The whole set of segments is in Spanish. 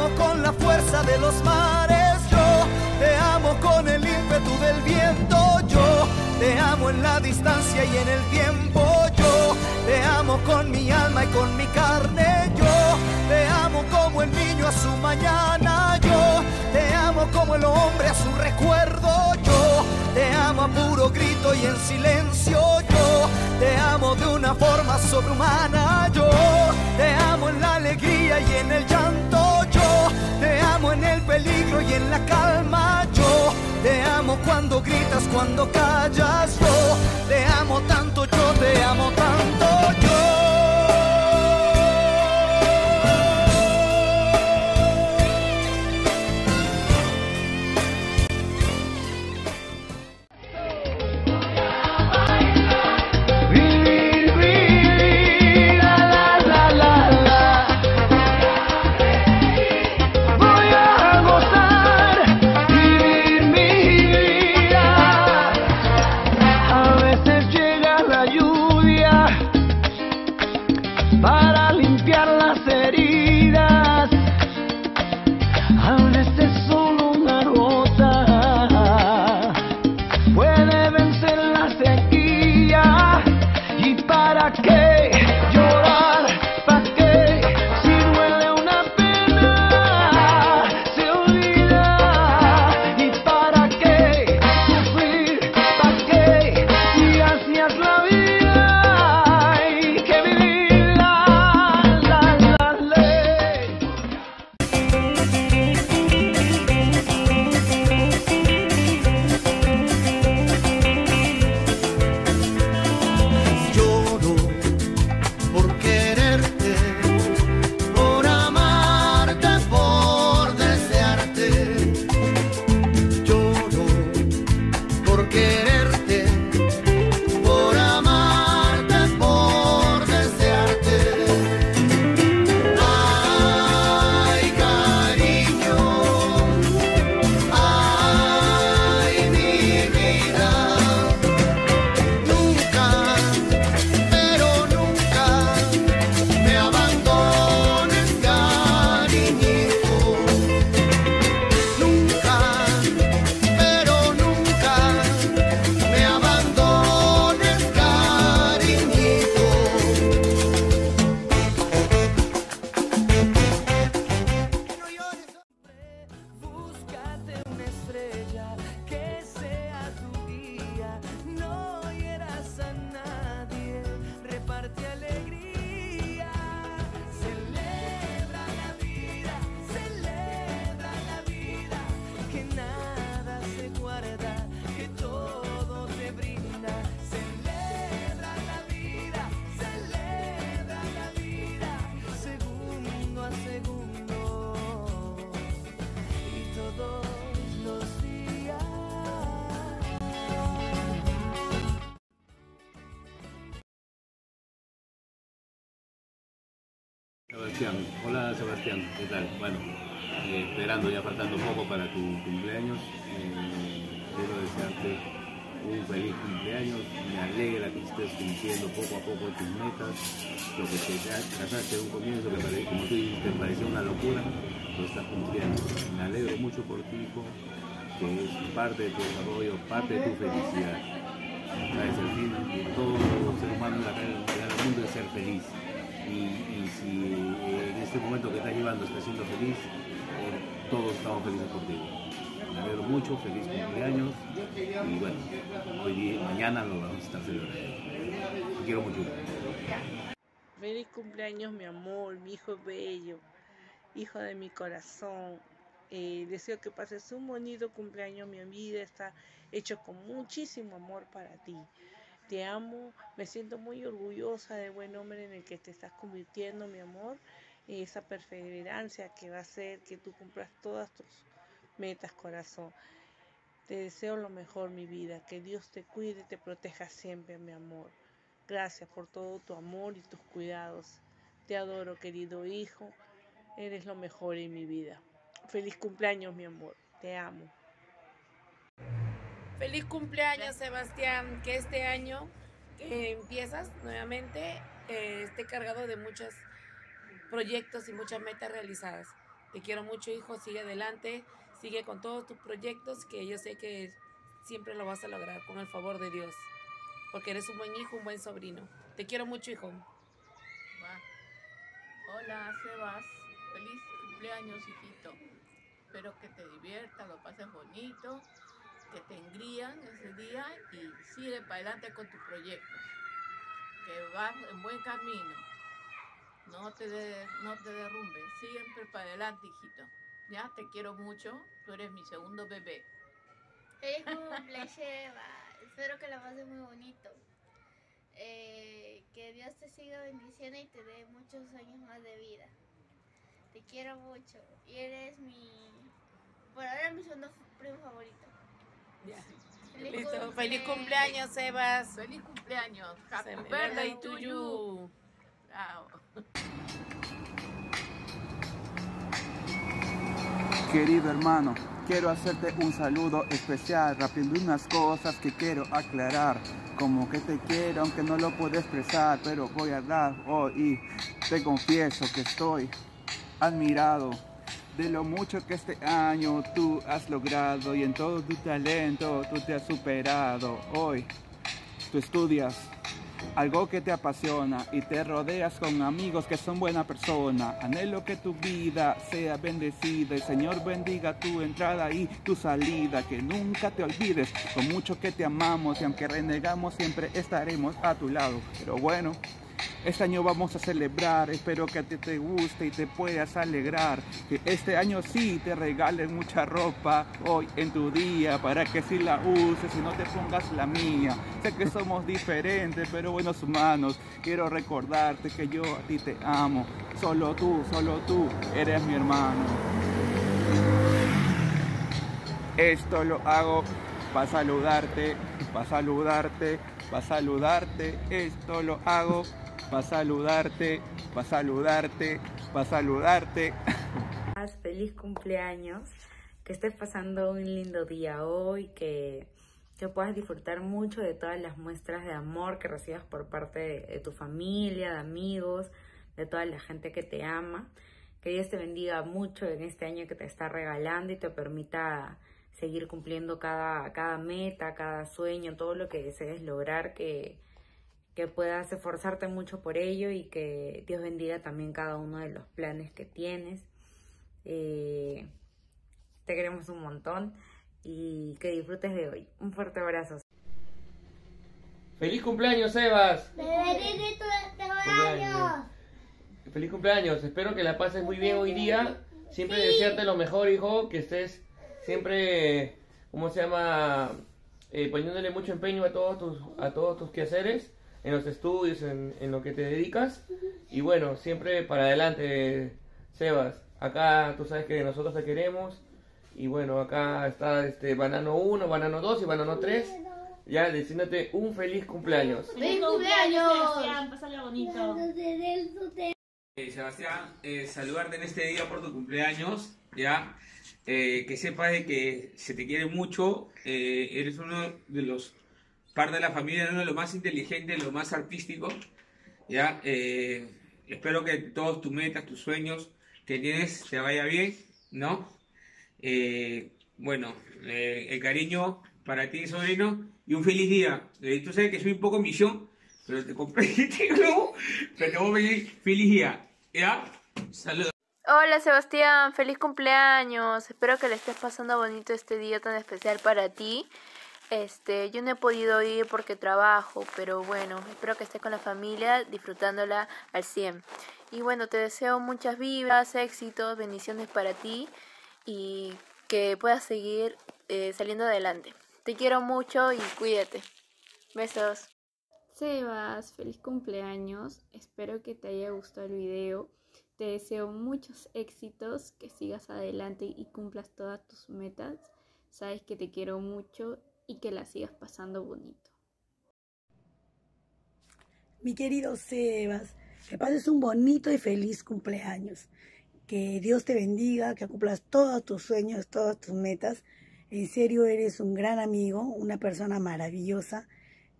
amo con la fuerza de los mares, yo te amo con el ímpetu del viento, yo te amo en la distancia y en el tiempo, yo te amo con mi alma y con mi carne, yo te amo como el niño a su mañana, yo te amo como el hombre a su recuerdo, yo te amo a puro grito y en silencio, yo te amo de una forma sobrehumana, yo te amo en la alegría y en el llanto, en el peligro y en la calma, yo te amo cuando gritas, cuando callas, Sebastián, hola Sebastián, ¿qué tal? Bueno, eh, esperando ya faltando poco para tu cumpleaños, eh, quiero desearte un feliz cumpleaños, me alegra que estés cumpliendo poco a poco tus metas, lo que te trazaste de un comienzo, que pare- como tú te parecía una locura, lo estás cumpliendo. Me alegro mucho por ti, hijo, que es parte de tu desarrollo, parte de tu felicidad. ¿Sabes? El fin de todo ser humano en la realidad del mundo es ser feliz. Y, si en este momento que estás llevando estás siendo feliz, eh, todos estamos felices contigo. Me alegro mucho, feliz cumpleaños y bueno, hoy día, mañana lo vamos a estar celebrando. Te quiero mucho. Feliz cumpleaños, mi amor, mi hijo bello, hijo de mi corazón. Eh, deseo que pases un bonito cumpleaños. Mi vida está hecho con muchísimo amor para ti. Te amo, me siento muy orgullosa del buen hombre en el que te estás convirtiendo, mi amor. Esa perseverancia que va a hacer que tú cumplas todas tus metas, corazón. Te deseo lo mejor, mi vida. Que Dios te cuide y te proteja siempre, mi amor. Gracias por todo tu amor y tus cuidados. Te adoro, querido hijo. Eres lo mejor en mi vida. Feliz cumpleaños, mi amor. Te amo. Feliz cumpleaños, Sebastián. Que este año que empiezas nuevamente eh, esté cargado de muchos proyectos y muchas metas realizadas. Te quiero mucho, hijo. Sigue adelante. Sigue con todos tus proyectos que yo sé que siempre lo vas a lograr con el favor de Dios. Porque eres un buen hijo, un buen sobrino. Te quiero mucho, hijo. Hola, Sebas. Feliz cumpleaños, hijito. Espero que te diviertas, lo pases bonito, que te engrían ese día y sigue para adelante con tus proyectos. Que vas en buen camino. No te, de- no te derrumbes. Siempre para adelante, hijito. Ya, te quiero mucho. Tú eres mi segundo bebé. Feliz cumple, Sheva. Espero que la pases muy bonito. Eh, que Dios te siga bendiciendo y te dé muchos años más de vida. Te quiero mucho. Y eres mi. Por ahora mi segundo primo favorito. Ya. Feliz Listo. cumple. Feliz cumpleaños, Sebas. Feliz cumpleaños. Happy birthday da to you. Chao. Querido hermano, quiero hacerte un saludo especial, rápido unas cosas que quiero aclarar, como que te quiero aunque no lo puedo expresar, pero voy a hablar hoy y te confieso que estoy admirado de lo mucho que este año tú has logrado y en todo tu talento tú te has superado. Hoy tú estudias algo que te apasiona y te rodeas con amigos que son buena persona. Anhelo que tu vida sea bendecida. El Señor bendiga tu entrada y tu salida. Que nunca te olvides con mucho que te amamos y aunque renegamos siempre estaremos a tu lado. Pero bueno. Este año vamos a celebrar, espero que a ti te guste y te puedas alegrar. Que este año sí te regalen mucha ropa hoy en tu día para que si la uses y no te pongas la mía. Sé que somos diferentes, pero buenos humanos. Quiero recordarte que yo a ti te amo. Solo tú, solo tú eres mi hermano. Esto lo hago para saludarte, para saludarte, para saludarte. Esto lo hago para saludarte, para saludarte, para saludarte. Feliz cumpleaños, que estés pasando un lindo día hoy, que, que puedas disfrutar mucho de todas las muestras de amor que recibas por parte de, tu familia, de amigos, de toda la gente que te ama. Que Dios te bendiga mucho en este año que te está regalando y te permita seguir cumpliendo cada, cada meta, cada sueño, todo lo que desees lograr, que, que puedas esforzarte mucho por ello y que Dios bendiga también cada uno de los planes que tienes. Eh, te queremos un montón y que disfrutes de hoy. Un fuerte abrazo. ¡Feliz cumpleaños, Sebas! Cumpleaños. ¡Feliz cumpleaños! Espero que la pases muy bien hoy día. Siempre desearte lo mejor, hijo. Que estés siempre, ¿cómo se llama? Eh, poniéndole mucho empeño a todos tus, a todos tus quehaceres, en los estudios, en, en lo que te dedicas. Y bueno, siempre para adelante, Sebas. Acá tú sabes que nosotros te queremos. Y bueno, acá está este Banano 1, Banano 2 y Banano 3. Ya diciéndote un feliz cumpleaños. ¡Feliz cumpleaños! Sebastián, pásale bonito. Eh, Sebastián, eh, saludarte en este día por tu cumpleaños, ya, Eh, que sepas de que se te quiere mucho, eh, eres uno de los, parte de la familia, uno de los más inteligentes, los más artísticos, ya, Eh, espero que todos tus metas, tus sueños que tienes te vaya bien, ¿no? Eh, bueno, eh, el cariño para ti, sobrino, y un feliz día. Tú sabes que soy un poco misión, pero te compré este globo, pero te voy a pedir feliz día, ¿ya? Saludos. Hola Sebastián, feliz cumpleaños. Espero que le estés pasando bonito este día tan especial para ti. Este, yo no he podido ir porque trabajo, pero bueno, espero que estés con la familia disfrutándola al 100. Y bueno, te deseo muchas vibras, éxitos, bendiciones para ti y que puedas seguir eh, saliendo adelante. Te quiero mucho y cuídate. Besos. Sebas, feliz cumpleaños. Espero que te haya gustado el video. Te deseo muchos éxitos, que sigas adelante y cumplas todas tus metas. Sabes que te quiero mucho y que la sigas pasando bonito. Mi querido Sebas, que pases un bonito y feliz cumpleaños. Que Dios te bendiga, que cumplas todos tus sueños, todas tus metas. En serio, eres un gran amigo, una persona maravillosa.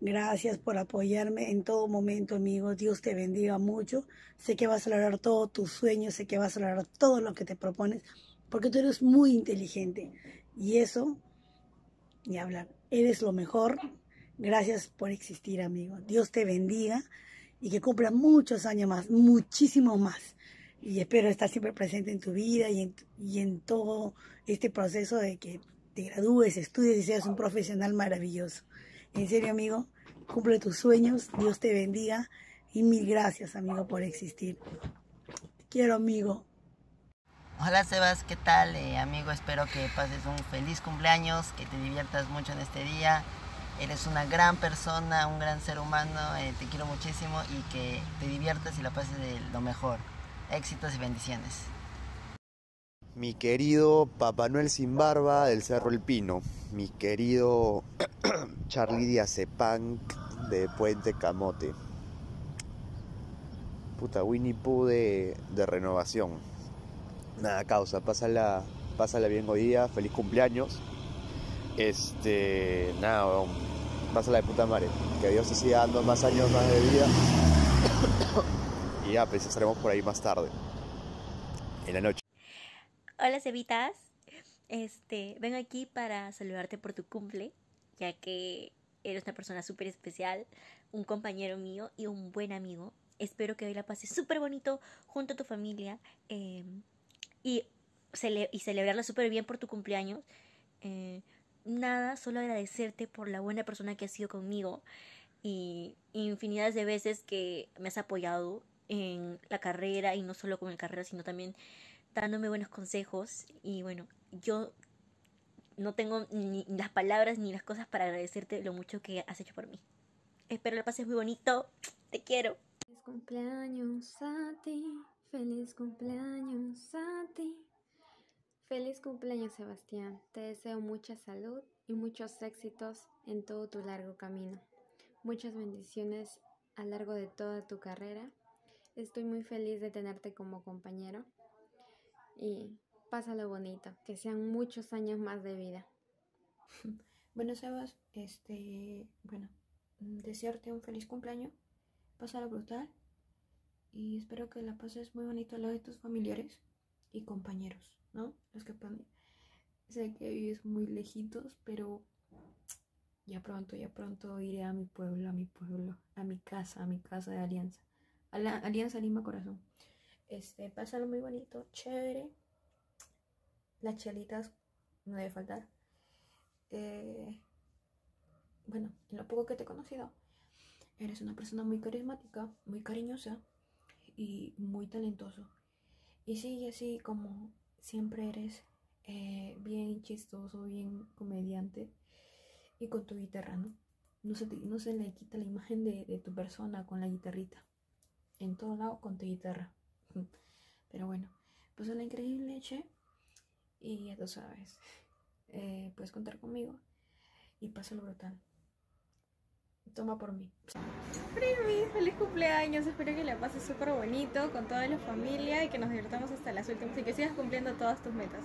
Gracias por apoyarme en todo momento, amigo. Dios te bendiga mucho. Sé que vas a lograr todos tus sueños, sé que vas a lograr todo lo que te propones, porque tú eres muy inteligente. Y eso, ni hablar, eres lo mejor. Gracias por existir, amigo. Dios te bendiga y que cumpla muchos años más, muchísimos más. Y espero estar siempre presente en tu vida y en, todo este proceso de que te gradúes, estudies y seas un profesional maravilloso. En serio, amigo, cumple tus sueños, Dios te bendiga y mil gracias, amigo, por existir. Quiero, amigo. Hola Sebas, ¿qué tal? Eh, amigo, espero que pases un feliz cumpleaños, que te diviertas mucho en este día. Eres una gran persona, un gran ser humano, eh, te quiero muchísimo y que te diviertas y la pases de lo mejor. Éxitos y bendiciones. Mi querido Papá Noel sin barba del Cerro El Pino, mi querido Charlie Diazepunk de Puente Camote. Puta, Winnie Pooh de, de renovación. Nada, causa, pásala, pásala bien hoy día, feliz cumpleaños. Este, nada, weón, pásala de puta madre. Que Dios te siga dando más años más de vida. y ya, pues estaremos por ahí más tarde. En la noche. Hola Cevitas, este, vengo aquí para saludarte por tu cumple, ya que eres una persona súper especial, un compañero mío y un buen amigo. Espero que hoy la pases súper bonito junto a tu familia eh, y, cele y celebrarla súper bien por tu cumpleaños. Eh, nada, solo agradecerte por la buena persona que has sido conmigo y infinidades de veces que me has apoyado en la carrera y no solo con la carrera, sino también dándome buenos consejos y bueno, yo no tengo ni las palabras ni las cosas para agradecerte lo mucho que has hecho por mí. Espero lo pases muy bonito. Te quiero. Feliz cumpleaños a ti. Feliz cumpleaños a ti. Feliz cumpleaños Sebastián. Te deseo mucha salud y muchos éxitos en todo tu largo camino. Muchas bendiciones a lo largo de toda tu carrera. Estoy muy feliz de tenerte como compañero y pásalo bonito, que sean muchos años más de vida. Bueno, Sebas, este, bueno, desearte un feliz cumpleaños, pásalo brutal y espero que la pases muy bonito a lo de tus familiares y compañeros, ¿no? Los que puedan. Sé que vives muy lejitos, pero ya pronto, ya pronto iré a mi pueblo, a mi pueblo, a mi casa, a mi casa de Alianza, a la Alianza Lima Corazón. Este, pásalo muy bonito, chévere. Las chelitas no debe faltar. Eh, bueno, en lo poco que te he conocido, eres una persona muy carismática, muy cariñosa y muy talentoso. Y sigue así como siempre eres eh, bien chistoso, bien comediante y con tu guitarra, ¿no? No se, te- no se le quita la imagen de, tu persona con la guitarrita. En todo lado con tu guitarra. Pero bueno, pues la increíble, che. Y ya tú sabes, eh, puedes contar conmigo y pásalo brutal. Toma por mí. Primi, feliz cumpleaños. Espero que la pases súper bonito con toda la familia y que nos divirtamos hasta las últimas y que sigas cumpliendo todas tus metas.